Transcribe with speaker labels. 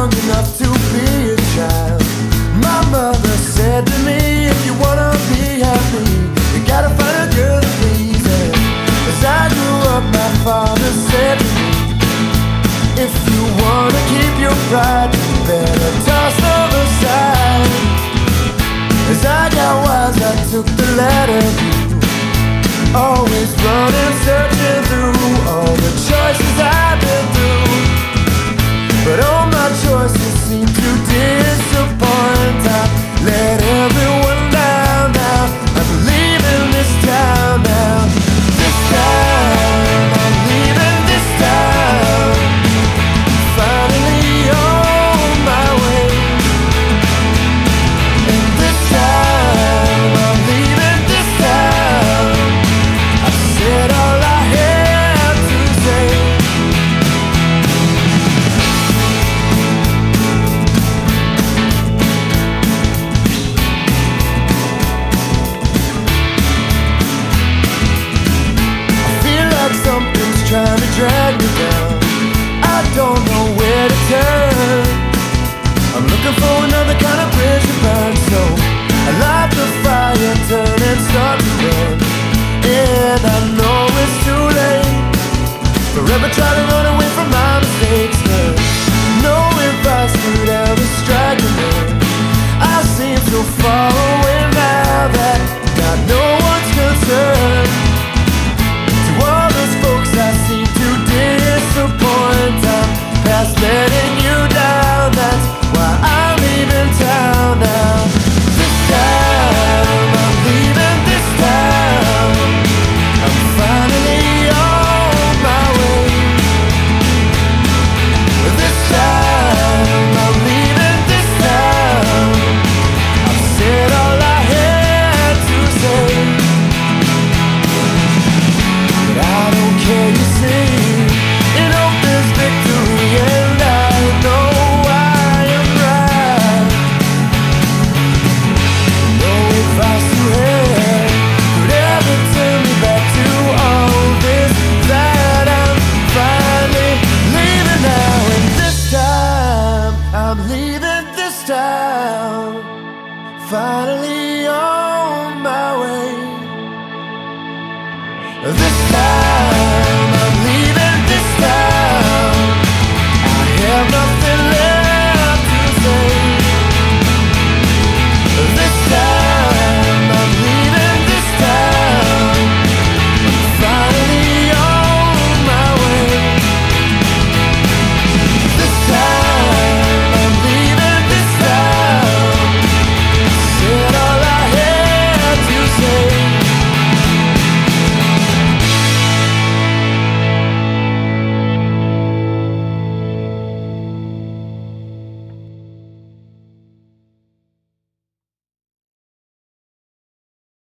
Speaker 1: young enough to be a child. My mother said to me, if you wanna be happy, you gotta find a girl to please. And as I grew up, my father said to me, if you wanna keep your pride, you better toss them aside. As I got wise, I took the letter. Always running, searching through all the choices I've Forever try to run away from my mistakes, but no advice could ever strike me. I seem so far I'm leaving this town Finally on my way. This